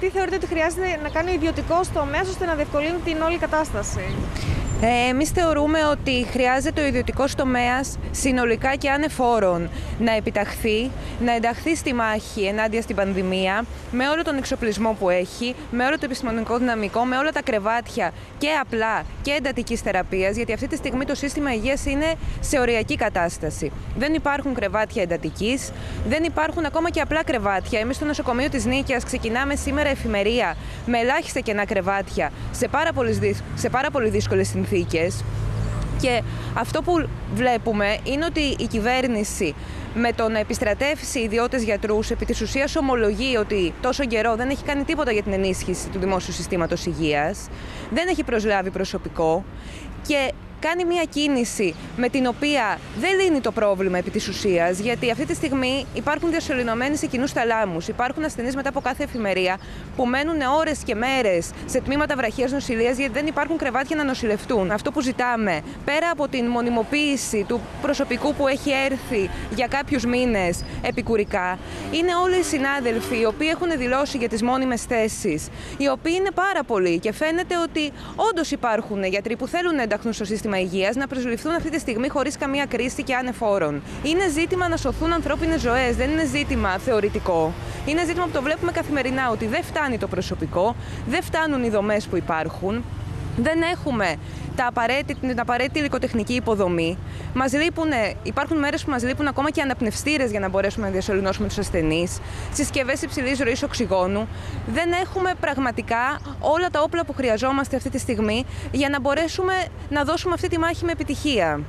Τι θεωρείτε ότι χρειάζεται να κάνει ο ιδιωτικό τομέα ώστε να διευκολύνει την όλη κατάσταση; Ε, Εμείς θεωρούμε ότι χρειάζεται ο ιδιωτικός τομέας συνολικά και ανεφόρων να επιταχθεί, να ενταχθεί στη μάχη ενάντια στην πανδημία με όλο τον εξοπλισμό που έχει, με όλο το επιστημονικό δυναμικό, με όλα τα κρεβάτια και απλά και εντατικής θεραπείας, γιατί αυτή τη στιγμή το σύστημα υγείας είναι σε οριακή κατάσταση. Δεν υπάρχουν κρεβάτια εντατικής, δεν υπάρχουν ακόμα και απλά κρεβάτια. Εμείς στο νοσοκομείο της Νίκαια ξεκινάμε σήμερα εφημερία με ελάχιστα κενά κρεβάτια σε πάρα πολύ, σε πάρα πολύ δύσκολες συνθήκες. Και αυτό που βλέπουμε είναι ότι η κυβέρνηση με το να επιστρατεύσει ιδιώτες γιατρούς επί της ουσίας ομολογεί ότι τόσο καιρό δεν έχει κάνει τίποτα για την ενίσχυση του δημόσιου συστήματος υγείας, δεν έχει προσλάβει προσωπικό και κάνει μια κίνηση με την οποία δεν λύνει το πρόβλημα επί της ουσίας, γιατί αυτή τη στιγμή υπάρχουν διασωληνωμένοι σε κοινούς θαλάμους. Υπάρχουν ασθενείς μετά από κάθε εφημερία που μένουν ώρες και μέρες σε τμήματα βραχίας νοσηλείας γιατί δεν υπάρχουν κρεβάτια να νοσηλευτούν. Αυτό που ζητάμε, πέρα από την μονιμοποίηση του προσωπικού που έχει έρθει για κάποιους μήνες επικουρικά, είναι όλοι οι συνάδελφοι οι οποίοι έχουν δηλώσει για τις μόνιμες θέσεις, οι οποίοι είναι πάρα πολλοί και φαίνεται ότι όντως υπάρχουν γιατροί που θέλουν να ενταχθούν στο σύστημα σύστημα υγείας να προσληφθούν αυτή τη στιγμή χωρίς καμία κρίση και ανεφόρων. Είναι ζήτημα να σωθούν ανθρώπινες ζωές, δεν είναι ζήτημα θεωρητικό. Είναι ζήτημα που το βλέπουμε καθημερινά ότι δεν φτάνει το προσωπικό, δεν φτάνουν οι δομές που υπάρχουν. Δεν έχουμε τα απαραίτητη, την απαραίτητη υλικοτεχνική υποδομή. Μας λείπουν, υπάρχουν μέρες που μας λείπουν ακόμα και αναπνευστήρες για να μπορέσουμε να διασωληνώσουμε τους ασθενείς. Συσκευές υψηλής ροής οξυγόνου. Δεν έχουμε πραγματικά όλα τα όπλα που χρειαζόμαστε αυτή τη στιγμή για να μπορέσουμε να δώσουμε αυτή τη μάχη με επιτυχία.